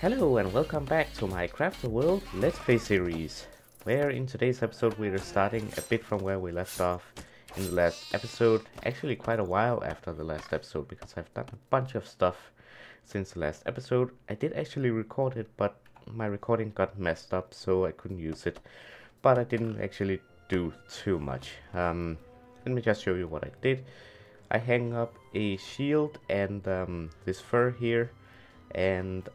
Hello and welcome back to my Craft the World Let's Play series, where in today's episode we are starting a bit from where we left off in the last episode, actually quite a while after the last episode because I've done a bunch of stuff since the last episode. I did actually record it, but my recording got messed up so I couldn't use it, but I didn't actually do too much. Um, let me just show you what I did. I hang up a shield and um, this fur here and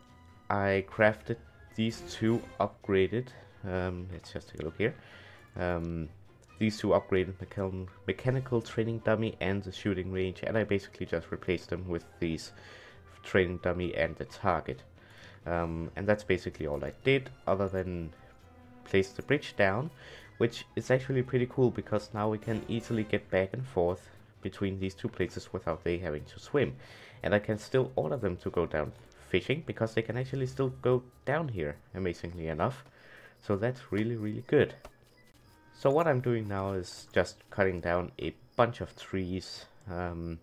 I crafted these two upgraded, um, let's just take a look here, um, these two upgraded mechan mechanical training dummy and the shooting range and I basically just replaced them with these training dummy and the target. Um, and that's basically all I did other than place the bridge down, which is actually pretty cool because now we can easily get back and forth between these two places without they having to swim. And I can still order them to go down fishing because they can actually still go down here, amazingly enough. So that's really, really good. So what I'm doing now is just cutting down a bunch of trees. Um,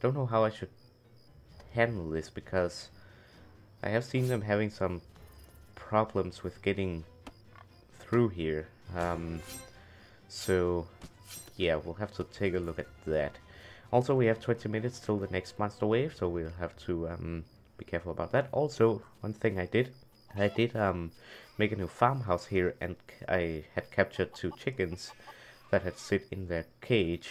don't know how I should handle this because I have seen them having some problems with getting through here. Um, so yeah, we'll have to take a look at that. Also, we have 20 minutes till the next monster wave, so we'll have to um, be careful about that. Also, one thing I did, I did um, make a new farmhouse here, and I had captured two chickens that had sit in their cage,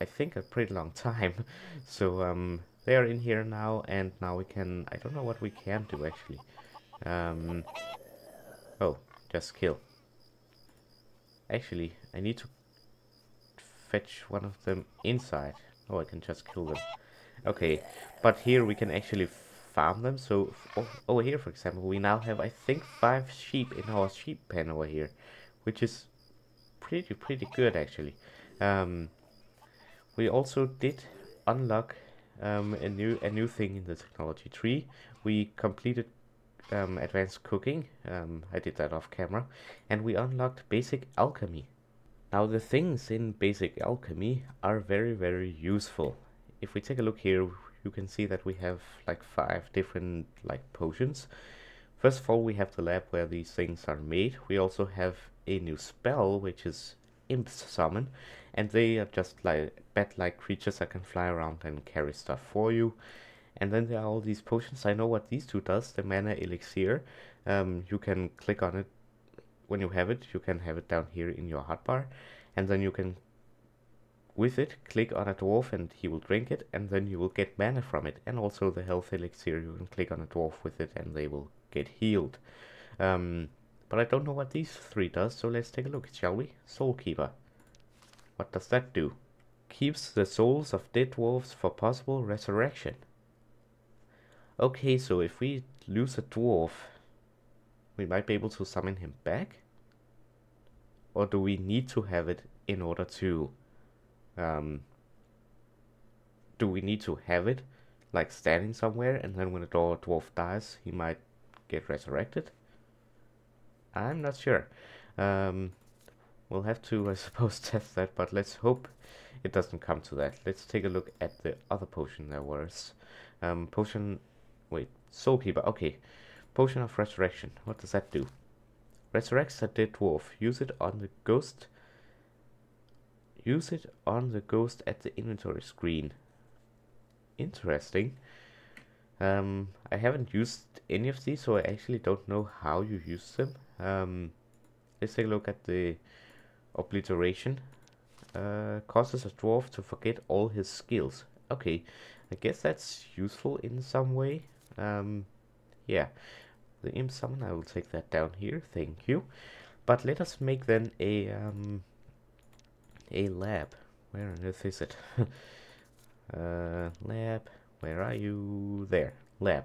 I think a pretty long time. So um, they are in here now, and now we can, I don't know what we can do actually. Um, oh, just kill. Actually, I need to fetch one of them inside. Oh, I can just kill them. Okay, but here we can actually farm them. So over here, for example, we now have, I think, five sheep in our sheep pen over here, which is pretty, pretty good actually. Um, we also did unlock um, a new a new thing in the technology tree. We completed um, advanced cooking. Um, I did that off camera, and we unlocked basic alchemy. Now the things in basic alchemy are very very useful. If we take a look here, you can see that we have like five different like potions. First of all, we have the lab where these things are made. We also have a new spell, which is Imp Summon, and they are just like bat-like creatures that can fly around and carry stuff for you. And then there are all these potions. I know what these two does, the mana elixir. Um, you can click on it when you have it. You can have it down here in your hotbar. And then you can, with it, click on a dwarf and he will drink it. And then you will get mana from it. And also the health elixir, you can click on a dwarf with it and they will get healed. Um, but I don't know what these three does, so let's take a look, shall we? Soul Keeper. What does that do? Keeps the souls of dead dwarves for possible resurrection. Okay, so if we lose a dwarf, we might be able to summon him back? Or do we need to have it in order to... Um, do we need to have it, like standing somewhere, and then when a dwarf dies, he might get resurrected? I'm not sure. Um, we'll have to, I suppose, test that, but let's hope it doesn't come to that. Let's take a look at the other potion there was. Um, potion Wait, Soul Keeper. Okay. Potion of Resurrection. What does that do? Resurrects a dead dwarf. Use it on the ghost. Use it on the ghost at the inventory screen. Interesting. Um, I haven't used any of these, so I actually don't know how you use them. Um, let's take a look at the obliteration. Uh, causes a dwarf to forget all his skills. Okay, I guess that's useful in some way. Um, yeah, the imp summon, I will take that down here, thank you. But let us make then a, um, a lab. Where on earth is it? uh, lab, where are you? There, lab.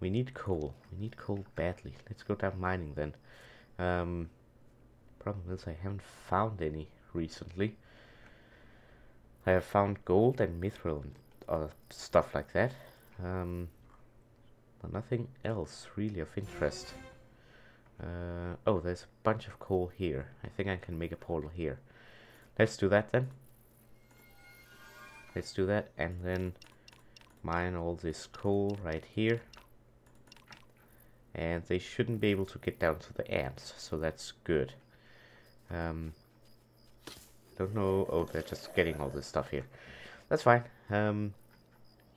We need coal. We need coal badly. Let's go down mining then. Um, problem is I haven't found any recently. I have found gold and mithril and stuff like that. Um, but nothing else really of interest. Uh, oh, there's a bunch of coal here. I think I can make a portal here. Let's do that then. Let's do that and then mine all this coal right here. And they shouldn't be able to get down to the ants, so that's good. Um, don't know. Oh, they're just getting all this stuff here. That's fine. Um,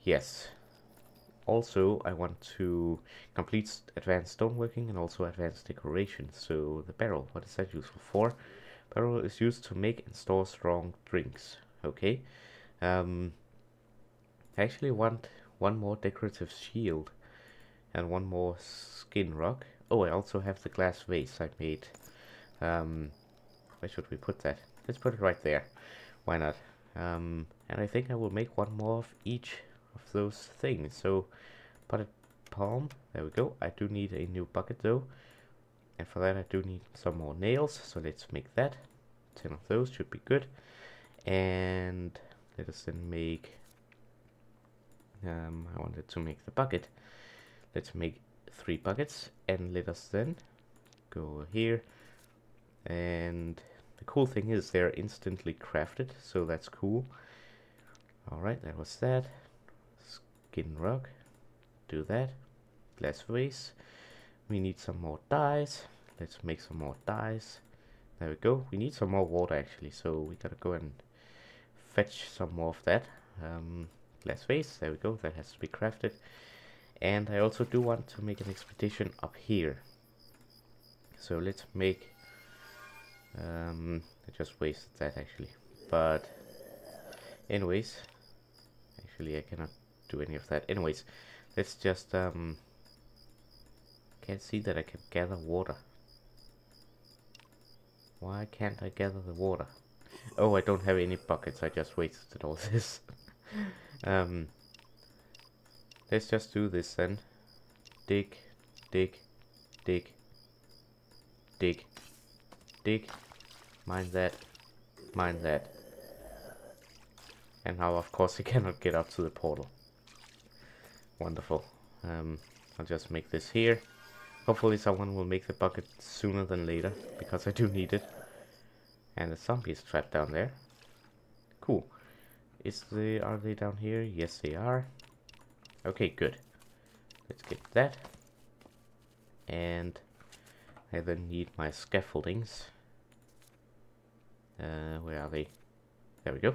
yes. Also, I want to complete advanced stoneworking and also advanced decoration. So the barrel, what is that useful for? Barrel is used to make and store strong drinks. Okay. Um, I actually want one more decorative shield and one more skin rock. Oh, I also have the glass vase I made. Um, where should we put that? Let's put it right there. Why not? Um, and I think I will make one more of each of those things. So, potted palm. There we go. I do need a new bucket though. And for that I do need some more nails. So let's make that. 10 of those should be good. And let us then make... Um, I wanted to make the bucket. Let's make three buckets. And let us then go here. And the cool thing is they're instantly crafted. So that's cool. Alright, that was that. Skin rock. Do that. Glass vase. We need some more dyes. Let's make some more dyes. There we go. We need some more water actually, so we gotta go and fetch some more of that. Um, glass vase, there we go. That has to be crafted. And I also do want to make an expedition up here. So let's make... Um, I just wasted that actually. But anyways, actually I cannot do any of that. Anyways, let's just... Um, can't see that I can gather water. Why can't I gather the water? Oh, I don't have any buckets. I just wasted all this. um, let's just do this then. Dig, dig, dig, dig, dig. Mine that, mine that. And now, of course, I cannot get up to the portal. Wonderful. Um, I'll just make this here. Hopefully someone will make the bucket sooner than later, because I do need it. And the zombie is trapped down there. Cool. Is the are they down here? Yes they are. Okay, good. Let's get that. And I then need my scaffoldings. Uh, where are they? There we go.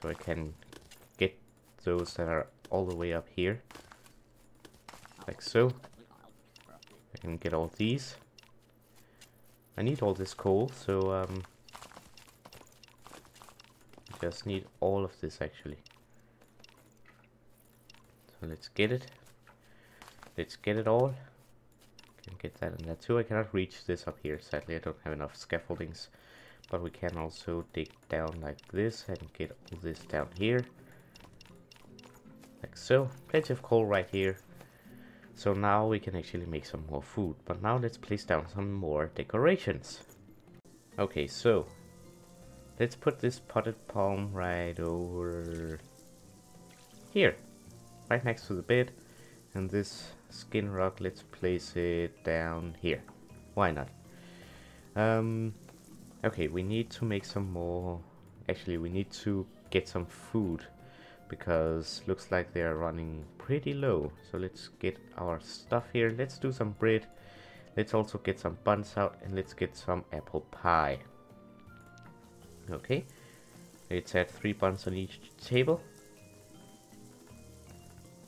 So I can get those that are all the way up here. Like so. Can get all these. I need all this coal, so um, just need all of this actually. So let's get it. Let's get it all. Can get that and that too. I cannot reach this up here. Sadly, I don't have enough scaffoldings. But we can also dig down like this and get all this down here. Like so. Plenty of coal right here. So now we can actually make some more food. But now let's place down some more decorations. Okay, so let's put this potted palm right over here. Right next to the bed. And this skin rock, let's place it down here. Why not? Um, okay, we need to make some more... Actually, we need to get some food because looks like they're running pretty low. So let's get our stuff here. Let's do some bread. Let's also get some buns out and let's get some apple pie. Okay. Let's add three buns on each table.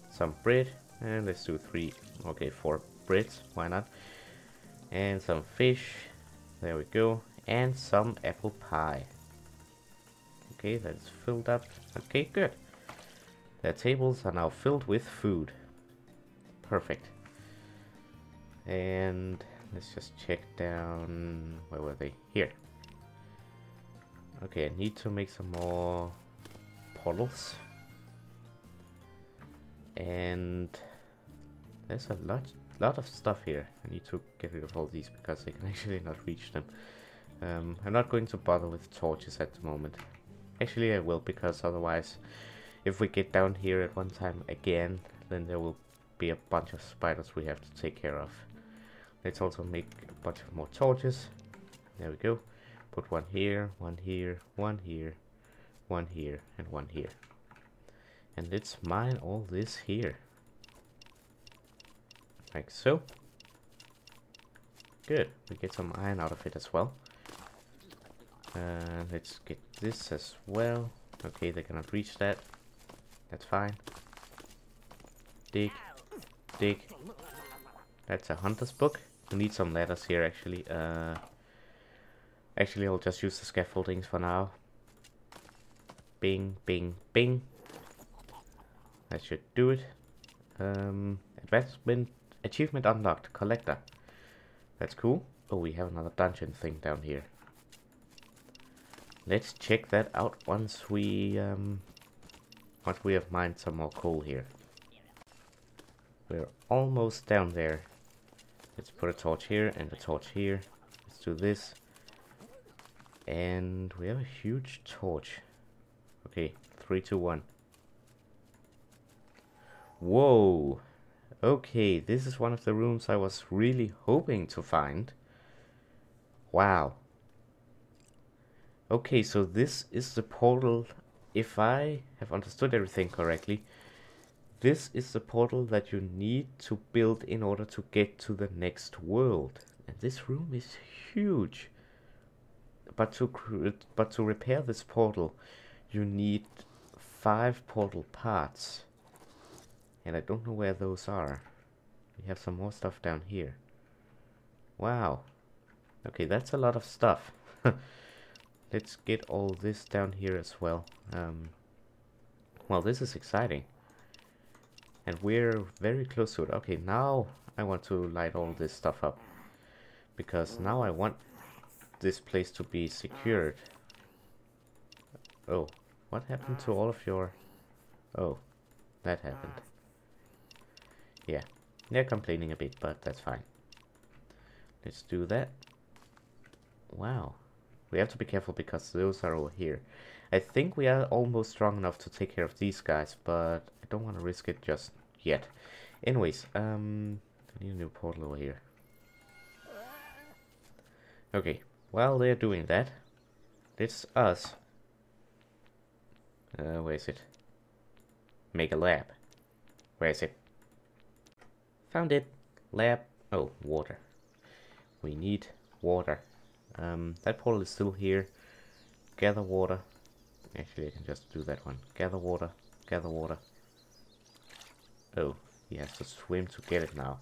Some bread. And let's do three, okay, four breads. Why not? And some fish. There we go. And some apple pie. Okay, that's filled up. Okay, good. Their tables are now filled with food. Perfect. And let's just check down... Where were they? Here. Okay, I need to make some more portals. And there's a lot, lot of stuff here. I need to get rid of all these because I can actually not reach them. Um, I'm not going to bother with torches at the moment. Actually, I will because otherwise if we get down here at one time again, then there will be a bunch of spiders we have to take care of. Let's also make a bunch of more torches. There we go. Put one here, one here, one here, one here, and one here. And let's mine all this here. Like so. Good. We get some iron out of it as well. Uh, let's get this as well. Okay, they cannot reach that. That's fine. Dig. Dig. That's a hunter's book. We need some ladders here actually. Uh, actually, I'll just use the scaffoldings for now. Bing, bing, bing. That should do it. Um, advancement achievement unlocked. Collector. That's cool. Oh, we have another dungeon thing down here. Let's check that out once we um, once we have mined some more coal here. We're almost down there. Let's put a torch here and a torch here. Let's do this. And we have a huge torch. Okay, three, two, one. Whoa! Okay, this is one of the rooms I was really hoping to find. Wow. Okay, so this is the portal. If I have understood everything correctly, this is the portal that you need to build in order to get to the next world. And this room is huge. But to but to repair this portal, you need five portal parts. And I don't know where those are. We have some more stuff down here. Wow. Okay, that's a lot of stuff. Let's get all this down here as well. Um, well, this is exciting. And we're very close to it. Okay, now I want to light all this stuff up. Because now I want this place to be secured. Oh, what happened to all of your... Oh, that happened. Yeah, they're complaining a bit, but that's fine. Let's do that. Wow. We have to be careful because those are over here. I think we are almost strong enough to take care of these guys, but I don't want to risk it just yet. Anyways, um, I need a new portal over here. Okay, while they're doing that, it's us. Uh, where is it? Make a lab. Where is it? Found it. Lab. Oh, water. We need water. Um, that portal is still here. Gather water. Actually, I can just do that one. Gather water. Gather water. Oh, he has to swim to get it now.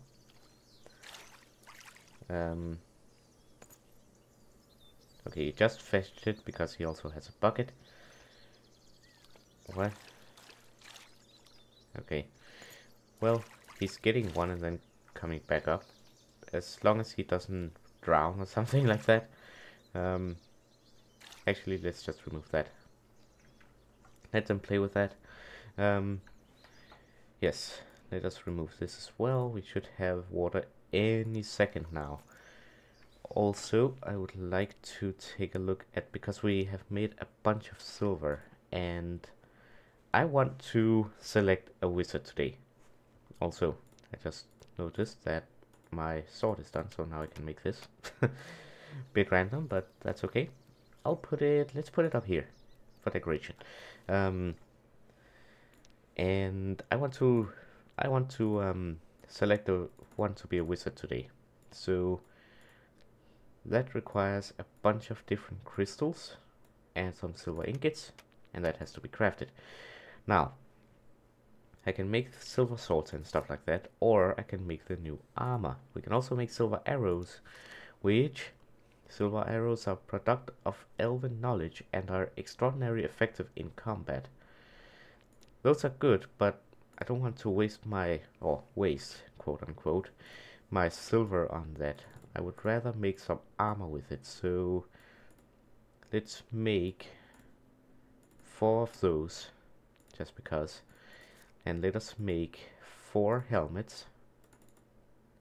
Um, okay, he just fetched it because he also has a bucket. What? Okay. Well, he's getting one and then coming back up. As long as he doesn't drown or something like that. Um, actually, let's just remove that. Let them play with that. Um, yes, let us remove this as well. We should have water any second now. Also, I would like to take a look at, because we have made a bunch of silver, and I want to select a wizard today. Also, I just noticed that my sword is done, so now I can make this. Bit random, but that's okay. I'll put it, let's put it up here for decoration. Um, and I want to, I want to um, select the one to be a wizard today. So that requires a bunch of different crystals and some silver ingots, and that has to be crafted. Now, I can make silver swords and stuff like that, or I can make the new armor. We can also make silver arrows, which silver arrows are product of elven knowledge and are extraordinarily effective in combat. Those are good, but I don't want to waste my, or waste, quote unquote, my silver on that. I would rather make some armor with it, so let's make four of those, just because and let us make four helmets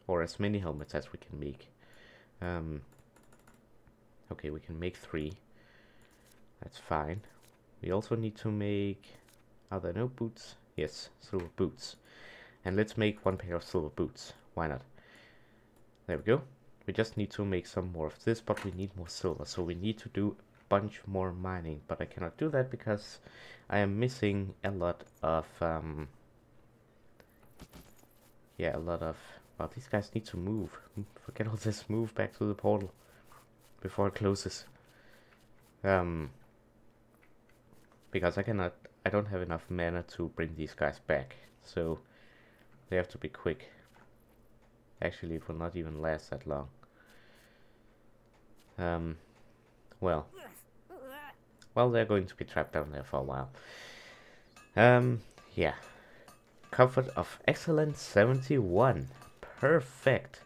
or as many helmets as we can make um, okay we can make three. That's fine. We also need to make are there no boots yes silver boots. And let's make one pair of silver boots. Why not? There we go. We just need to make some more of this but we need more silver. So we need to do a bunch more mining but I cannot do that because I am missing a lot of um, yeah a lot of Well, these guys need to move. Forget all this. Move back to the portal before it closes. Um, because I cannot. I don't have enough mana to bring these guys back, so they have to be quick. Actually, it will not even last that long. Um, well, well, they're going to be trapped down there for a while. Um, yeah. Comfort of Excellence 71. Perfect.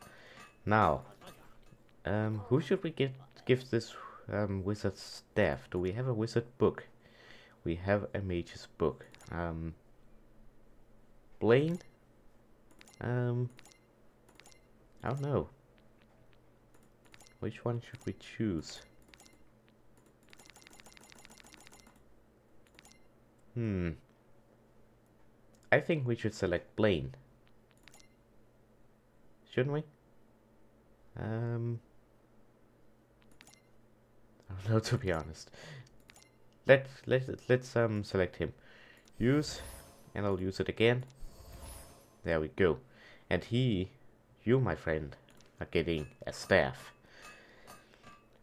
Now, um, who should we give, give this um, wizard staff? Do we have a wizard book? We have a mage's book. Um, Blaine? Um, I don't know. Which one should we choose? Hmm. I think we should select Blaine. Shouldn't we? Um, I don't know to be honest. Let let let's um select him. Use, and I'll use it again. There we go. And he, you my friend, are getting a staff.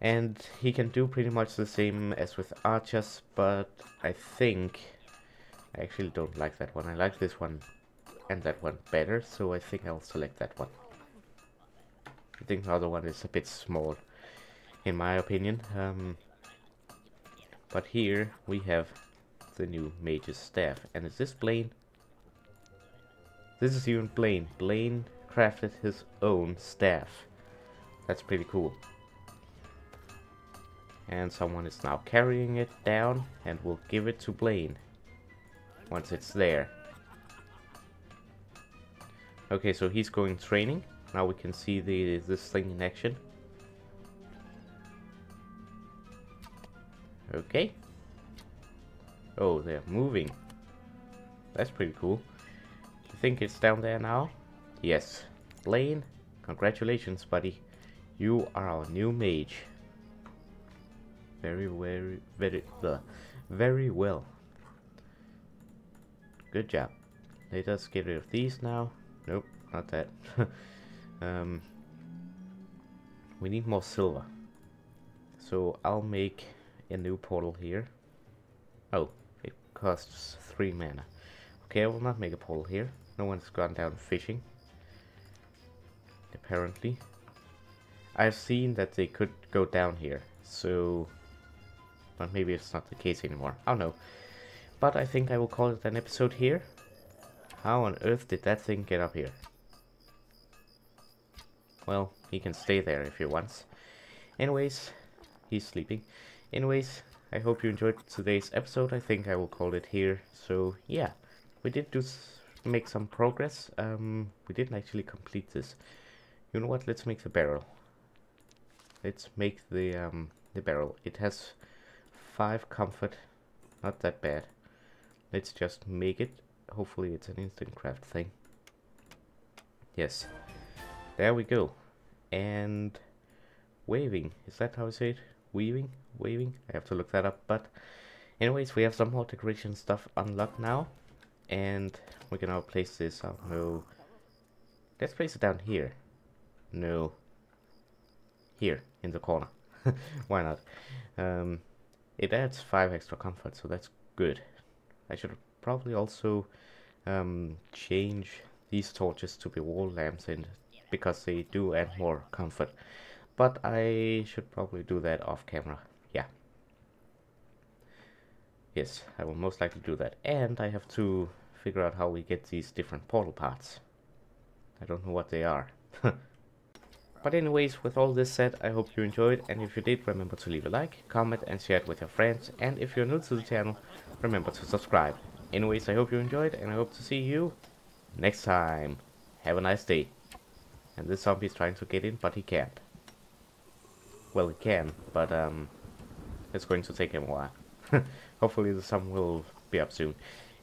And he can do pretty much the same as with archers, but I think I actually don't like that one. I like this one and that one better, so I think I'll select that one. I think the other one is a bit small, in my opinion. Um, but here we have the new mage's staff. And is this Blaine? This is even Blaine. Blaine crafted his own staff. That's pretty cool. And someone is now carrying it down and will give it to Blaine once it's there. Okay, so he's going training. Now we can see the this thing in action. Okay. Oh, they're moving. That's pretty cool. You think it's down there now? Yes. Blaine, congratulations, buddy. You are our new mage. Very, very, very, uh, very well. Good job. Let us get rid of these now. Nope, not that. um, we need more silver. So I'll make a new portal here. Oh, it costs 3 mana. Okay, I will not make a portal here. No one's gone down fishing. Apparently. I've seen that they could go down here, so... But maybe it's not the case anymore. I don't know. But I think I will call it an episode here. How on earth did that thing get up here? Well, he can stay there if he wants. Anyways, he's sleeping. Anyways, I hope you enjoyed today's episode. I think I will call it here. So, yeah. We did do make some progress. Um, we didn't actually complete this. You know what? Let's make the barrel. Let's make the um, the barrel. It has five comfort. Not that bad. Let's just make it. Hopefully it's an instant craft thing. Yes. There we go. And waving. Is that how I say it? Weaving? Waving? I have to look that up. But anyways, we have some more decoration stuff unlocked now. And we can now place this. Oh no. Let's place it down here. No. Here, in the corner. Why not? Um, it adds 5 extra comfort, so that's good. I should probably also um, change these torches to be wall lamps and because they do add more comfort. But I should probably do that off camera. Yeah. Yes, I will most likely do that. And I have to figure out how we get these different portal parts. I don't know what they are. but anyways, with all this said, I hope you enjoyed. And if you did, remember to leave a like, comment and share it with your friends. And if you're new to the channel, remember to subscribe. Anyways, I hope you enjoyed, and I hope to see you next time. Have a nice day. And this zombie is trying to get in, but he can't. Well, it can, but um, it's going to take him a while. Hopefully the sun will be up soon.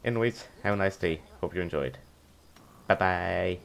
Anyways, have a nice day. Hope you enjoyed. Bye-bye.